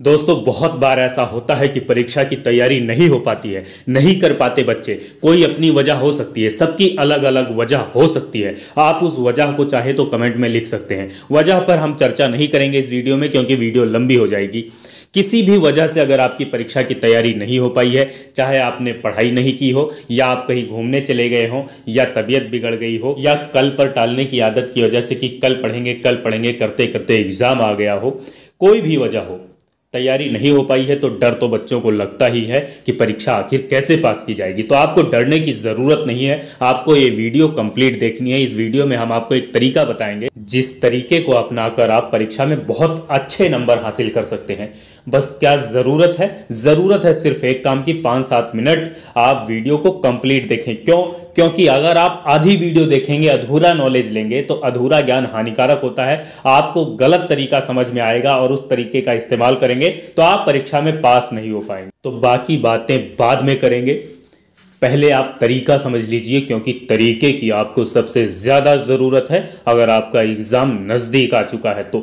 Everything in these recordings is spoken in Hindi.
दोस्तों, बहुत बार ऐसा होता है कि परीक्षा की तैयारी नहीं हो पाती है, नहीं कर पाते बच्चे। कोई अपनी वजह हो सकती है, सबकी अलग अलग वजह हो सकती है। आप उस वजह को चाहे तो कमेंट में लिख सकते हैं। वजह पर हम चर्चा नहीं करेंगे इस वीडियो में, क्योंकि वीडियो लंबी हो जाएगी। किसी भी वजह से अगर आपकी परीक्षा की तैयारी नहीं हो पाई है, चाहे आपने पढ़ाई नहीं की हो, या आप कहीं घूमने चले गए हों, या तबीयत बिगड़ गई हो, या कल पर टालने की आदत की वजह से कि कल पढ़ेंगे कल पढ़ेंगे करते करते एग्ज़ाम आ गया हो, कोई भी वजह हो तैयारी नहीं हो पाई है तो डर तो बच्चों को लगता ही है कि परीक्षा आखिर कैसे पास की जाएगी। तो आपको डरने की ज़रूरत नहीं है, आपको ये वीडियो कंप्लीट देखनी है। इस वीडियो में हम आपको एक तरीका बताएँगे, जिस तरीके को अपनाकर आप परीक्षा में बहुत अच्छे नंबर हासिल कर सकते हैं। बस क्या ज़रूरत है? ज़रूरत है सिर्फ़ एक काम की, पाँच सात मिनट आप वीडियो को कंप्लीट देखें। क्यों? क्योंकि अगर आप आधी वीडियो देखेंगे, अधूरा नॉलेज लेंगे तो अधूरा ज्ञान हानिकारक होता है। आपको गलत तरीका समझ में आएगा और उस तरीके का इस्तेमाल करेंगे तो आप परीक्षा में पास नहीं हो पाएँगे। तो बाकी बातें बाद में करेंगे। पहले आप तरीका समझ लीजिए, क्योंकि तरीके की आपको सबसे ज़्यादा ज़रूरत है। अगर आपका एग्ज़ाम नज़दीक आ चुका है तो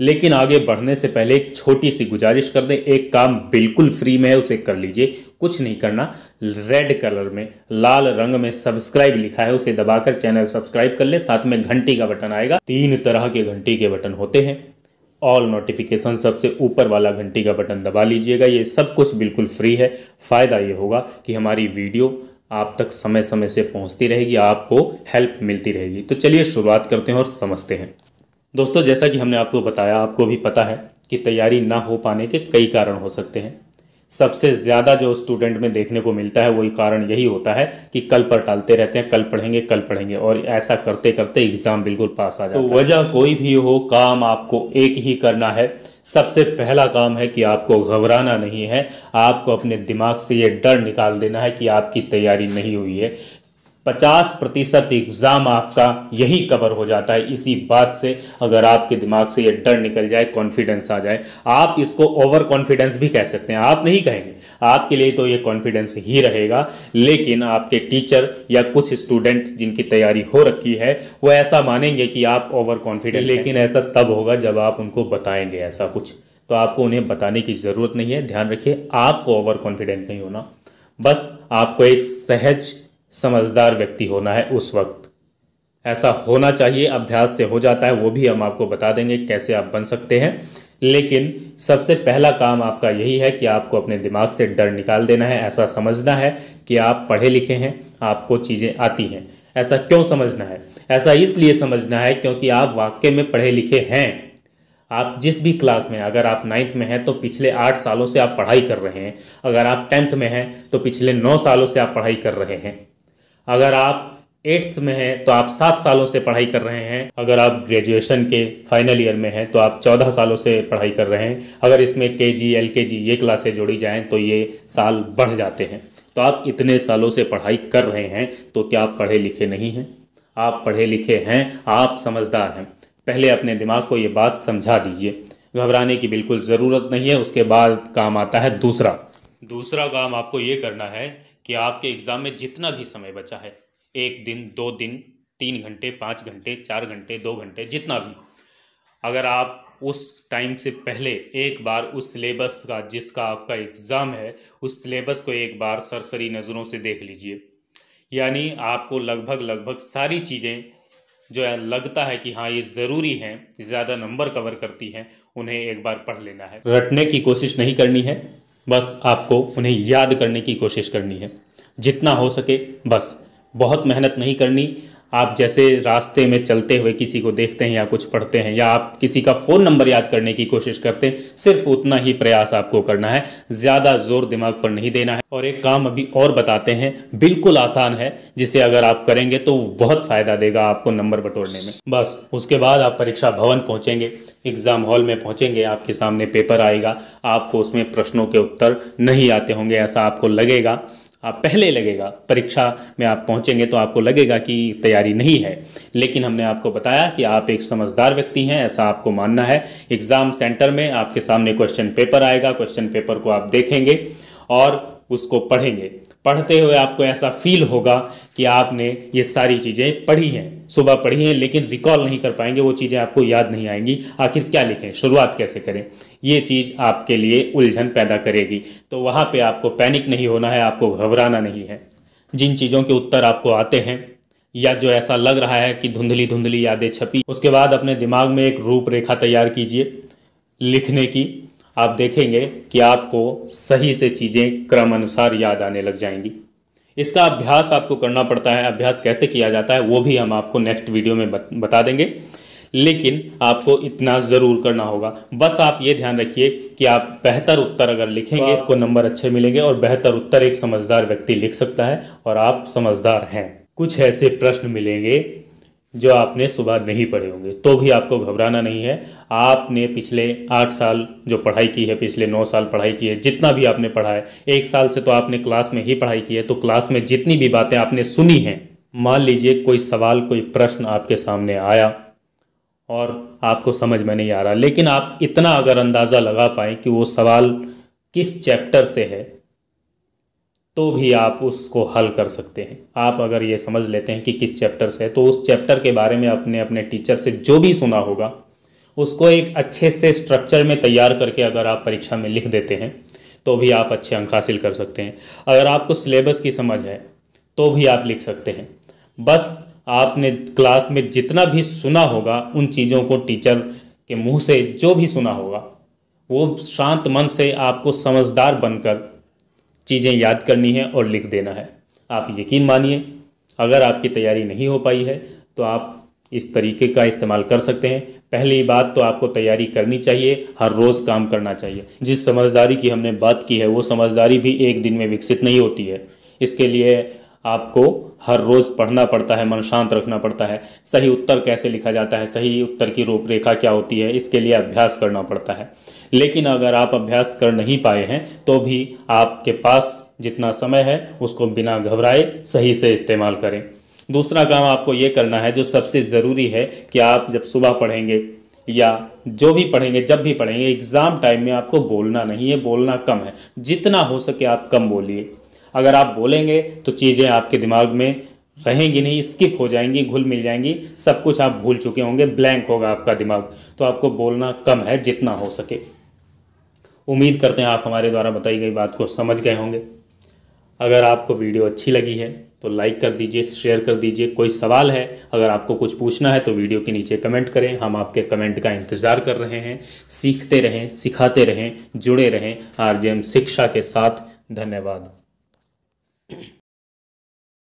लेकिन आगे बढ़ने से पहले एक छोटी सी गुजारिश कर दें। एक काम बिल्कुल फ्री में है उसे कर लीजिए। कुछ नहीं करना। रेड कलर में, लाल रंग में सब्सक्राइब लिखा है, उसे दबाकर चैनल सब्सक्राइब कर लें। साथ में घंटी का बटन आएगा। तीन तरह के घंटी के बटन होते हैं। ऑल नोटिफिकेशन सबसे ऊपर वाला घंटी का बटन दबा लीजिएगा। ये सब कुछ बिल्कुल फ्री है। फ़ायदा ये होगा कि हमारी वीडियो आप तक समय समय से पहुँचती रहेगी, आपको हेल्प मिलती रहेगी। तो चलिए शुरुआत करते हैं और समझते हैं। दोस्तों, जैसा कि हमने आपको बताया, आपको भी पता है कि तैयारी ना हो पाने के कई कारण हो सकते हैं। सबसे ज़्यादा जो स्टूडेंट में देखने को मिलता है, वही कारण यही होता है कि कल पर टालते रहते हैं, कल पढ़ेंगे कल पढ़ेंगे और ऐसा करते करते एग्ज़ाम बिल्कुल पास आ जाता तो वजह कोई भी हो, काम आपको एक ही करना है। सबसे पहला काम है कि आपको घबराना नहीं है। आपको अपने दिमाग से ये डर निकाल देना है कि आपकी तैयारी नहीं हुई है। पचास प्रतिशत एग्ज़ाम आपका यही कवर हो जाता है। इसी बात से अगर आपके दिमाग से ये डर निकल जाए कॉन्फिडेंस आ जाए, आप इसको ओवर कॉन्फिडेंस भी कह सकते हैं। आप नहीं कहेंगे। आपके लिए तो ये कॉन्फिडेंस ही रहेगा, लेकिन आपके टीचर या कुछ स्टूडेंट जिनकी तैयारी हो रखी है, वो ऐसा मानेंगे कि आप ओवर कॉन्फिडेंट लेकिन ऐसा तब होगा जब आप उनको बताएँगे ऐसा कुछ। तो आपको उन्हें बताने की ज़रूरत नहीं है। ध्यान रखिए, आपको ओवर कॉन्फिडेंट नहीं होना। बस आपको एक सहज समझदार व्यक्ति होना है उस वक्त। ऐसा होना चाहिए, अभ्यास से हो जाता है, वो भी हम आपको बता देंगे कैसे आप बन सकते हैं। लेकिन सबसे पहला काम आपका यही है कि आपको अपने दिमाग से डर निकाल देना है, ऐसा समझना है कि आप पढ़े लिखे हैं, आपको चीज़ें आती हैं। ऐसा क्यों समझना है? ऐसा इसलिए समझना है क्योंकि आप वाक्य में पढ़े लिखे हैं। आप जिस भी क्लास में अगर आप नाइन्थ में हैं तो पिछले आठ सालों से आप पढ़ाई कर रहे हैं। अगर आप टेंथ में हैं तो पिछले नौ सालों से आप पढ़ाई कर रहे हैं। अगर आप एट्थ में हैं तो आप सात सालों से पढ़ाई कर रहे हैं। अगर आप ग्रेजुएशन के फाइनल ईयर में हैं तो आप चौदह सालों से पढ़ाई कर रहे हैं। अगर इसमें के जी एल के जी ये क्लासें जोड़ी जाएँ तो ये साल बढ़ जाते हैं। तो आप इतने सालों से पढ़ाई कर रहे हैं तो क्या आप पढ़े लिखे नहीं हैं? आप पढ़े लिखे हैं, आप समझदार हैं। पहले अपने दिमाग को ये बात समझा दीजिए। घबराने की बिल्कुल ज़रूरत नहीं है, उसके बाद काम आता है दूसरा। दूसरा काम आपको ये करना है कि आपके एग्ज़ाम में जितना भी समय बचा है, एक दिन, दो दिन, तीन घंटे, पाँच घंटे, चार घंटे, दो घंटे, जितना भी, अगर आप उस टाइम से पहले एक बार उस सिलेबस का, जिसका आपका एग्ज़ाम है, उस सिलेबस को एक बार सरसरी नज़रों से देख लीजिए। यानी आपको लगभग लगभग सारी चीज़ें जो है, लगता है कि हाँ ये ज़रूरी हैं, ज़्यादा नंबर कवर करती हैं, उन्हें एक बार पढ़ लेना है। रटने की कोशिश नहीं करनी है। बस आपको उन्हें याद करने की कोशिश करनी है। जितना हो सके बस, बहुत मेहनत नहीं करनी आप जैसे रास्ते में चलते हुए किसी को देखते हैं या कुछ पढ़ते हैं या आप किसी का फ़ोन नंबर याद करने की कोशिश करते हैं, सिर्फ़ उतना ही प्रयास आपको करना है, ज़्यादा ज़ोर दिमाग पर नहीं देना है। और एक काम अभी और बताते हैं, बिल्कुल आसान है, जिसे अगर आप करेंगे तो बहुत फ़ायदा देगा आपको नंबर बटोरने में। बस, उसके बाद आप परीक्षा भवन पहुँचेंगे, एग्ज़ाम हॉल में पहुँचेंगे, आपके सामने पेपर आएगा, आपको उसमें प्रश्नों के उत्तर नहीं आते होंगे, ऐसा आपको लगेगा। आप पहले लगेगा, परीक्षा में आप पहुँचेंगे तो आपको लगेगा कि तैयारी नहीं है। लेकिन हमने आपको बताया कि आप एक समझदार व्यक्ति हैं, ऐसा आपको मानना है। एग्ज़ाम सेंटर में आपके सामने क्वेश्चन पेपर आएगा, क्वेश्चन पेपर को आप देखेंगे और उसको पढ़ेंगे। पढ़ते हुए आपको ऐसा फील होगा कि आपने ये सारी चीज़ें पढ़ी हैं। सुबह पढ़ी हैं, लेकिन रिकॉल नहीं कर पाएँगे, वो चीज़ें आपको याद नहीं आएँगी। आखिर क्या लिखें? शुरुआत कैसे करें? ये चीज़ आपके लिए उलझन पैदा करेगी। तो वहाँ पे आपको पैनिक नहीं होना है, आपको घबराना नहीं है। जिन चीज़ों के उत्तर आपको आते हैं, या जो ऐसा लग रहा है कि धुंधली धुंधली यादें छपी, उसके बाद अपने दिमाग में एक रूपरेखा तैयार कीजिए लिखने की। आप देखेंगे कि आपको सही से चीज़ें क्रम अनुसार याद आने लग जाएँगी। इसका अभ्यास आपको करना पड़ता है। अभ्यास कैसे किया जाता है वो भी हम आपको नेक्स्ट वीडियो में बता देंगे। लेकिन आपको इतना ज़रूर करना होगा। बस आप ये ध्यान रखिए कि आप बेहतर उत्तर अगर लिखेंगे आपको नंबर अच्छे मिलेंगे और बेहतर उत्तर एक समझदार व्यक्ति लिख सकता है और आप समझदार हैं। कुछ ऐसे प्रश्न मिलेंगे जो आपने सुबह नहीं पढ़े होंगे तो भी आपको घबराना नहीं है। आपने पिछले आठ साल जो पढ़ाई की है, पिछले नौ साल पढ़ाई की है, जितना भी आपने पढ़ा है, एक साल से तो आपने क्लास में ही पढ़ाई की है तो क्लास में जितनी भी बातें आपने सुनी हैं, मान लीजिए कोई सवाल, कोई प्रश्न आपके सामने आया और आपको समझ में नहीं आ रहा, लेकिन आप इतना अगर अंदाज़ा लगा पाएँ कि वो सवाल किस चैप्टर से है तो भी आप उसको हल कर सकते हैं। आप अगर ये समझ लेते हैं कि किस चैप्टर से है तो उस चैप्टर के बारे में अपने अपने टीचर से जो भी सुना होगा, उसको एक अच्छे से स्ट्रक्चर में तैयार करके अगर आप परीक्षा में लिख देते हैं तो भी आप अच्छे अंक हासिल कर सकते हैं। अगर आपको सिलेबस की समझ है तो भी आप लिख सकते हैं। बस आपने क्लास में जितना भी सुना होगा, उन चीज़ों को टीचर के मुँह से जो भी सुना होगा, वो शांत मन से आपको समझदार बनकर चीज़ें याद करनी है और लिख देना है। आप यकीन मानिए, अगर आपकी तैयारी नहीं हो पाई है तो आप इस तरीके का इस्तेमाल कर सकते हैं। पहली बात तो आपको तैयारी करनी चाहिए, हर रोज़ काम करना चाहिए। जिस समझदारी की हमने बात की है, वो समझदारी भी एक दिन में विकसित नहीं होती है। इसके लिए आपको हर रोज़ पढ़ना पड़ता है, मन शांत रखना पड़ता है। सही उत्तर कैसे लिखा जाता है, सही उत्तर की रूपरेखा क्या होती है, इसके लिए अभ्यास करना पड़ता है। लेकिन अगर आप अभ्यास कर नहीं पाए हैं तो भी आपके पास जितना समय है, उसको बिना घबराए सही से इस्तेमाल करें। दूसरा काम आपको ये करना है, जो सबसे ज़रूरी है कि आप जब सुबह पढ़ेंगे या जो भी पढ़ेंगे, जब भी पढ़ेंगे, एग्ज़ाम टाइम में आपको बोलना नहीं है, बोलना कम है। जितना हो सके आप कम बोलिए। अगर आप बोलेंगे तो चीज़ें आपके दिमाग में रहेंगी नहीं, स्किप हो जाएँगी, घुल मिल जाएँगी, सब कुछ आप भूल चुके होंगे, ब्लैंक होगा आपका दिमाग। तो आपको बोलना कम है जितना हो सके। उम्मीद करते हैं आप हमारे द्वारा बताई गई बात को समझ गए होंगे। अगर आपको वीडियो अच्छी लगी है तो लाइक कर दीजिए शेयर कर दीजिए। कोई सवाल है, अगर आपको कुछ पूछना है तो वीडियो के नीचे कमेंट करें। हम आपके कमेंट का इंतज़ार कर रहे हैं। सीखते रहें, सिखाते रहें, जुड़े रहें। आर शिक्षा के साथ धन्यवाद।